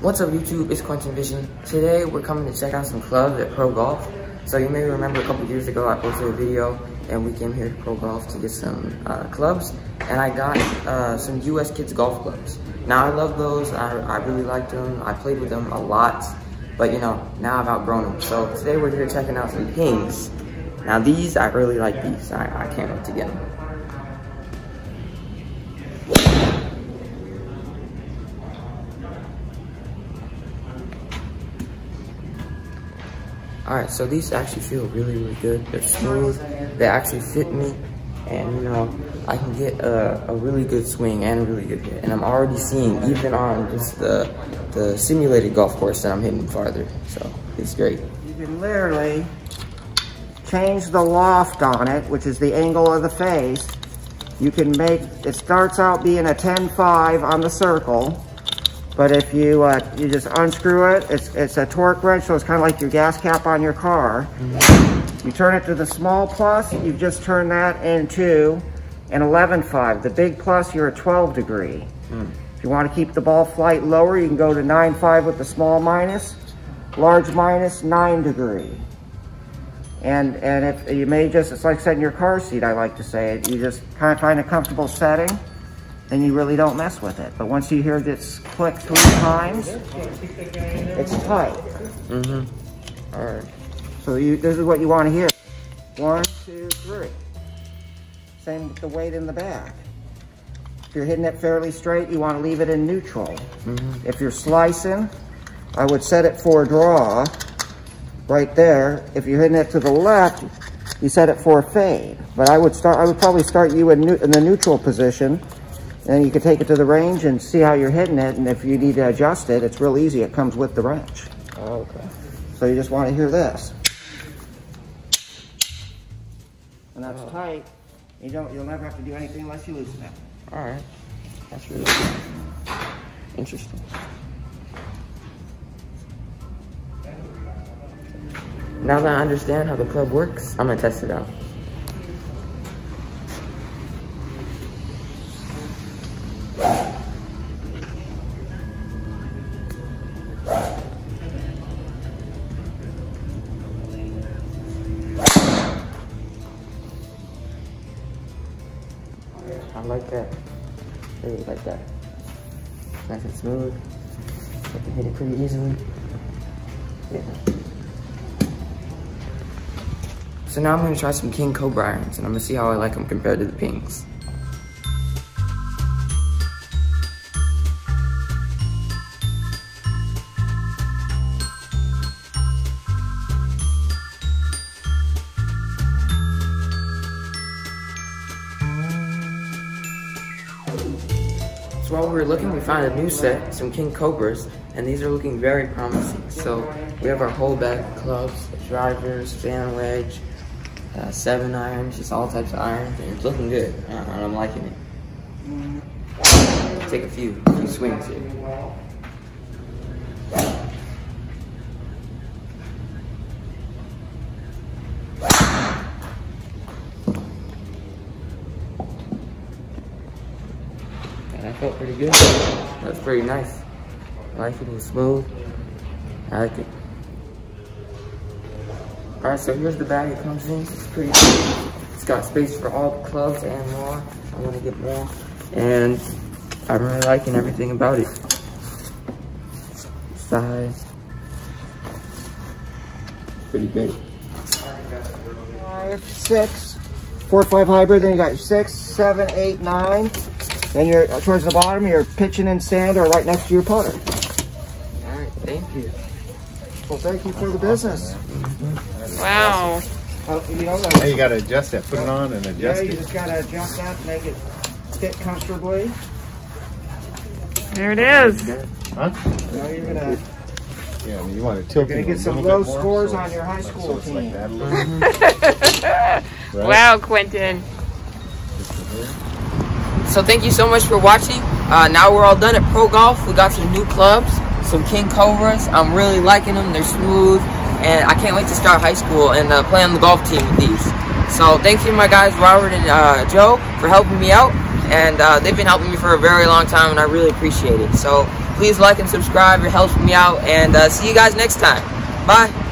What's up YouTube, it's Quentin Vision. Today we're coming to check out some clubs at Pro Golf. So you may remember a couple years ago I posted a video and we came here to Pro Golf to get some uh, clubs and I got uh, some US Kids Golf Clubs. Now I love those, I, I really liked them, I played with them a lot, but you know, now I've outgrown them. So today we're here checking out some pings. Now these, I really like these, I, I can't wait to get them. All right, so these actually feel really, really good. They're smooth, they actually fit me, and you know, I can get a, a really good swing and a really good hit. And I'm already seeing, even on just the, the simulated golf course, that I'm hitting farther. So it's great. You can literally change the loft on it, which is the angle of the face. You can make, it starts out being a 10-5 on the circle, but if you uh, you just unscrew it, it's, it's a torque wrench, so it's kind of like your gas cap on your car. Mm -hmm. You turn it to the small plus, you just turn that into an 11.5. The big plus, you're a 12 degree. Mm. If you want to keep the ball flight lower, you can go to 9.5 with the small minus. Large minus, 9 degree. And and if you may just, it's like setting your car seat, I like to say it. You just kind of find a comfortable setting then you really don't mess with it. But once you hear this click three times, it's tight. Mm-hmm. All right. So you, this is what you want to hear. One, two, three. Same with the weight in the back. If you're hitting it fairly straight, you want to leave it in neutral. Mm -hmm. If you're slicing, I would set it for a draw right there. If you're hitting it to the left, you set it for a fade. But I would start. I would probably start you in, in the neutral position and you can take it to the range and see how you're hitting it. And if you need to adjust it, it's real easy. It comes with the wrench. Oh, okay. So you just want to hear this. And that's oh. tight. You don't, you'll never have to do anything unless you loosen it. All right. That's really cool. Interesting. Now that I understand how the club works, I'm gonna test it out. I like that. I Really like that. Nice and smooth. I can hit it pretty easily. Yeah. So now I'm gonna try some King Cobra irons and I'm gonna see how I like them compared to the pings. So while we were looking, we found a new set, some King Cobras, and these are looking very promising. So we have our whole bag of clubs, drivers, fan wedge, uh, seven irons, just all types of irons, and it's looking good, and I'm liking it. Take a few, few swings here. Felt pretty good. That's pretty nice. I like it, it was smooth. I like it. All right, so here's the bag it comes in. It's pretty big. It's got space for all the clubs and more. I want to get more. And I'm really liking everything about it. Size. Pretty big. Five, six, four, five hybrid. Then you got six, seven, eight, nine. Then you're towards the bottom, you're pitching in sand or right next to your putter. All right, thank you. Well, thank you for the business. Wow. Uh, you, know, now you got to adjust that, put it on and adjust it. Yeah, you just got to adjust that, to make it fit comfortably. There it is. Huh? Now you're gonna. Yeah, I mean, you want to tilt. You're gonna get some low scores so on your high school so team. Like right? Wow, Quentin. So thank you so much for watching. Uh, now we're all done at Pro Golf. We got some new clubs, some King Cobras. I'm really liking them. They're smooth. And I can't wait to start high school and uh, play on the golf team with these. So thank you, my guys, Robert and uh, Joe, for helping me out. and uh, they've been helping me for a very long time, and I really appreciate it. So please like and subscribe. It helps me out, and uh, see you guys next time. Bye.